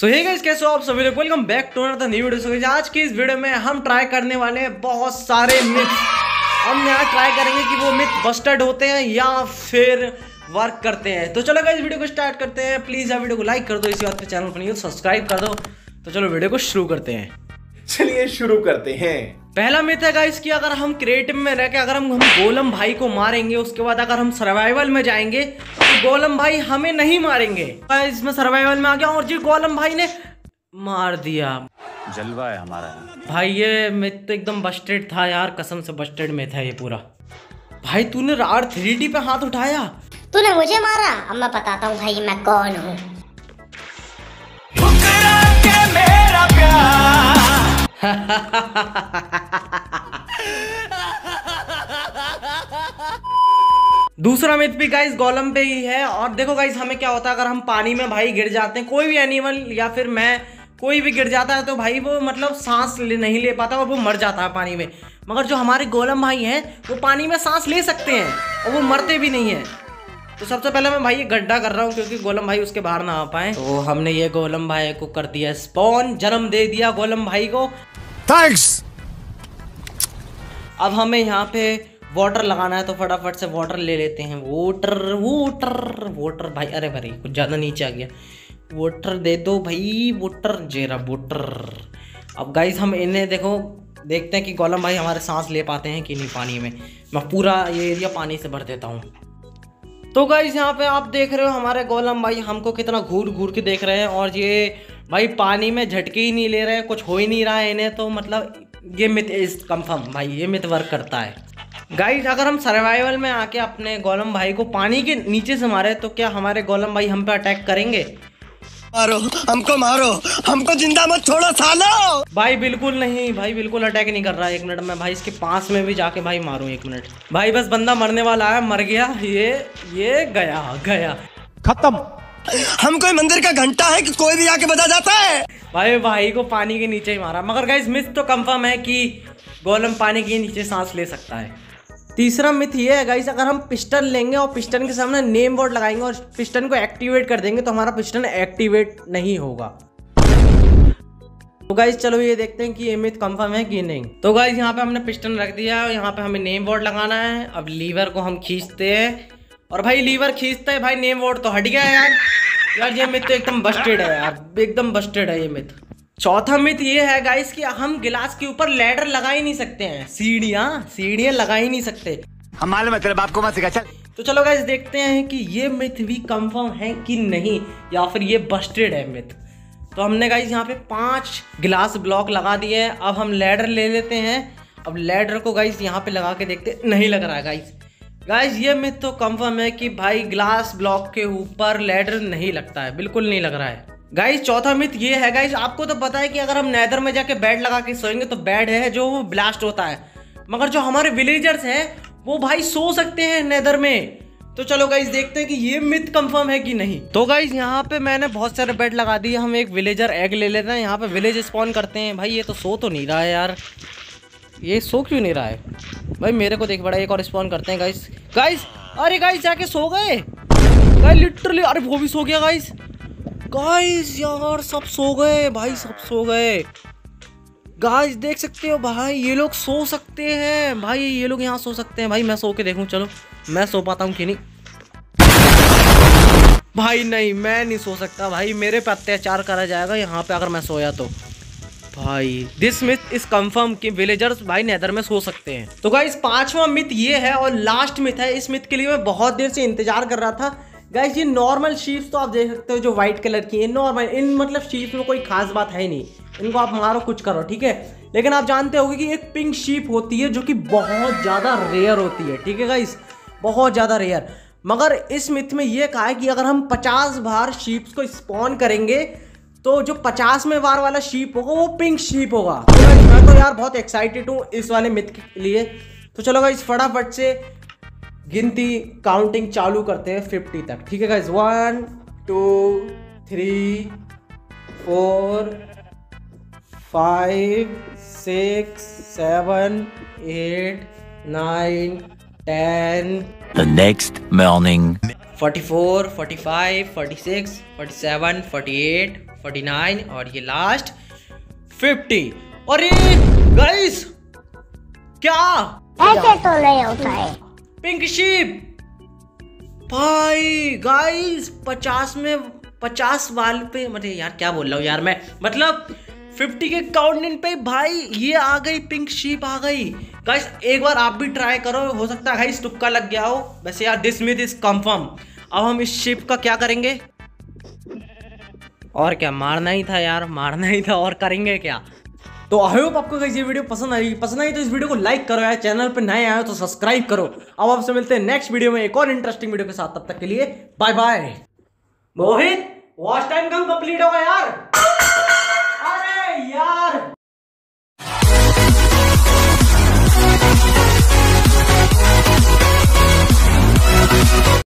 सो hey guys कैसे हो आप सभी लोग? Welcome back to another new video so आज की इस वीडियो में हम ट्राई करने वाले हैं बहुत सारे मिथ हम यहाँ ट्राई करेंगे कि वो मिथ बस्टर्ड होते हैं या फिर वर्क करते हैं. तो चलो गाइस वीडियो को स्टार्ट करते हैं. प्लीज़ आप वीडियो को लाइक कर दो. इसी बात पे चैनल पर नहीं सब्सक्राइब कर दो. तो चलो वीडियो को शुरू करते हैं. चलिए शुरू करते हैं. पहला मिथ है गाइस कि अगर हम क्रिएटिव में रह के अगर हम हम गोलम भाई को मारेंगे उसके बाद अगर हम सर्वाइवल में जाएँगे तो गोलम भाई हमें नहीं मारेंगे। गाइस मैं सर्वाइवल में आ गया और जी गोलम भाई ने मार दिया। जलवा है हमारा। भाई ये मिथ तो एकदम बस्टेड था यार कसम से बस्टेड में था ये पूरा। भाई तूने आर थ्री पे हाथ उठाया? तूने मुझे मारा? अब मैं बताता हूँ भाई मैं कौन हूँ? दूसरा मिथ भी गाइस गोलम पे ही है। और देखो गाइस हमें क्या होता है अगर हम पानी में भाई गिर जाते हैं कोई भी एनिमल या फिर मैं कोई भी गिर जाता है तो भाई वो मतलब सांस ले नहीं ले पाता और वो मर जाता है पानी में। मगर जो हमारे गोलम भाई हैं वो पानी में सांस ले सकते हैं और वो मरते भी नहीं है। तो सबसे पहले मैं भाई ये गड्ढा कर रहा हूँ क्योंकि गोलम भाई उसके बाहर ना आ पाए। तो हमने ये गोलम भाई को कर दिया स्पॉन जन्म दे दिया गोलम भाई को। थैंक्स अब हमें यहाँ पे वाटर लगाना है तो फटाफट से वाटर ले लेते हैं। वोटर वोटर वोटर भाई, अरे भाई, कुछ ज़्यादा नीचे आ गया। वोटर दे दो भाई वोटर जेरा वोटर अब गाइज़ हम इन्हें देखो, देखते हैं कि गोलम भाई हमारे सांस ले पाते हैं कि नहीं पानी में। मैं पूरा ये एरिया पानी से भर देता हूँ। तो गाइज़ यहाँ पे आप देख रहे हो हमारे गोलम भाई हमको कितना घूर घूर के देख रहे हैं और ये भाई पानी में झटके ही नहीं ले रहे कुछ हो ही नहीं रहा है इन्हें तो मतलब ये मिथ इज़ कंफर्म भाई ये मिथ वर्क करता है। गाइज़ अगर हम सर्वाइवल में आके अपने गोलम भाई को पानी के नीचे से मारे तो क्या हमारे गोलम भाई हम पे अटैक करेंगे? मारो हमको मारो हमको ज़िंदा मत छोड़ो सालो! भाई बिल्कुल नहीं भाई बिल्कुल अटैक नहीं कर रहा है। एक मिनट में भाई इसके पास में भी जाके भाई मारूं एक मिनट। भाई बस बंदा मरने वाला है मर गया ये ये गया गया। खत्म। हम कोई मंदिर का घंटा है कि कोई भी आके बता जाता है? भाई भाई को पानी के नीचे ही मारा। मगर गाइस मिस तो कंफर्म है कि गोलम पानी के नीचे सांस ले सकता है। तीसरा मिथ ये है गाइस अगर हम पिस्टन लेंगे और पिस्टन के सामने नेम बोर्ड लगाएँगे और पिस्टन को एक्टिवेट कर देंगे तो हमारा पिस्टन एक्टिवेट नहीं होगा। तो गाइस चलो ये देखते हैं कि ये मिथ कंफर्म है कि नहीं। तो गाइस यहाँ पे हमने पिस्टन रख दिया है यहाँ पे हमें नेम बोर्ड लगाना है। अब लीवर को हम खींचते हैं। और भाई, लीवर खींचते हैं, भाई नेम बोर्ड तो हट गया यार। यार, ये मिथ तो एकदम बस्टेड है यार, एकदम बस्टेड है ये मिथ चौथा मिथ ये है गाइस कि हम गिलास के ऊपर लैडर लगा ही नहीं सकते हैं। सीढ़ियाँ सीढ़ियाँ लगा ही नहीं सकते। हम मालूम है तेरे बाप को मत सिखा चल। तो चलो गाइस देखते हैं कि ये मिथ भी कंफर्म है कि नहीं या फिर ये बस्टेड है मिथ। तो हमने गाइस यहाँ पे पाँच गिलास ब्लॉक लगा दिए हैं। अब हम लैडर ले लेते हैं। अब लैडर को गाइस यहाँ पे लगा के देखते नहीं लग रहा है गाइस गाइस ये मिथ तो कंफर्म है कि भाई ग्लास ब्लॉक के ऊपर लैडर नहीं लगता है। बिल्कुल नहीं लग रहा है। गाइस चौथा मिथ ये है गाइस आपको तो पता है कि अगर हम नैदर में जाके बेड लगा के सोएँगे तो बेड है जो वो ब्लास्ट होता है। मगर जो हमारे विलेजर्स हैं, वो भाई सो सकते हैं नैदर में। तो चलो गाइज़ देखते हैं कि ये मिथ कंफर्म है कि नहीं। तो गाइज़ यहाँ पे मैंने बहुत सारे बेड लगा दिए, हम एक विलेजर एग ले लेते हैं। यहाँ पे विलेज स्पॉन करते हैं। भाई, ये तो सो तो नहीं रहा है यार। ये सो क्यों नहीं रहा है? भाई, मेरे को देख, बड़ा एक और स्पॉन करते हैं गाइज़ गाइज़ अरे गाइज़ जाके सो गए। गाइस लिटरली अरे वो भी सो गया गाइज़ गाइस यार सब सो गए भाई सब सो गए गाइस देख सकते हो भाई ये लोग सो सकते हैं भाई ये लोग यहाँ सो सकते हैं भाई मैं सो के देखूँ चलो मैं सो पाता हूँ कि नहीं भाई नहीं मैं नहीं सो सकता भाई मेरे पे अत्याचार करा जाएगा यहाँ पे अगर मैं सोया तो भाई दिस मिथ इज़ कंफर्म कि विलेजर्स भाई नेदर में सो सकते हैं तो गाइस पांचवा मिथ ये है और लास्ट मिथ है इस मिथ के लिए मैं बहुत देर से इंतज़ार कर रहा था गाइस ये नॉर्मल शीप्स तो आप देख सकते हो जो व्हाइट कलर की है। नॉर्मल इन मतलब शीप्स में कोई खास बात है नहीं। इनको आप मारो, कुछ करो, ठीक है? लेकिन आप जानते होगे कि एक पिंक शीप होती है जो कि बहुत ज़्यादा रेयर होती है, ठीक है गाइस बहुत ज़्यादा रेयर मगर इस मिथ में ये कहा है कि अगर हम 50 बार शीप्स को स्पॉन करेंगे तो जो 50 में बार वाला शीप होगा, वो पिंक शीप होगा। तो मैं तो यार बहुत एक्साइटेड हूँ इस वाले मिथ के लिए। तो चलो गाइस फटाफट से गिनती काउंटिंग चालू करते हैं फिफ्टी तक। ठीक है guys one two three four five six seven eight nine ten The next morning. 44, 45, 46, 47, 48, 49 और ये लास्ट 50 और ये गाइस क्या? ऐसे तो नहीं होता है। Pink ship. भाई गाइस पचास में, पचास वाल पे मतलब यार, क्या बोल रहा हूँ यार मैं? मतलब फिफ्टी के काउंटिंग पे भाई, ये आ गई पिंक शीप आ गई। गाइस एक बार आप भी ट्राई करो, हो सकता है गाइस तुक्का लग गया हो। वैसे यार दिस मिथ इज़ कंफर्म अब हम इस शिप का क्या करेंगे? और क्या, मारना ही था यार, मारना ही था, और करेंगे क्या? तो आई होप आपको ये वीडियो पसंद आई पसंद आई तो इस वीडियो को लाइक करो यार चैनल पर नए आए तो सब्सक्राइब करो। अब आपसे मिलते हैं नेक्स्ट वीडियो में एक और इंटरेस्टिंग वीडियो के साथ। तब तक के लिए bye bye Mohit watch time कम कंप्लीट होगा यार। अरे यार।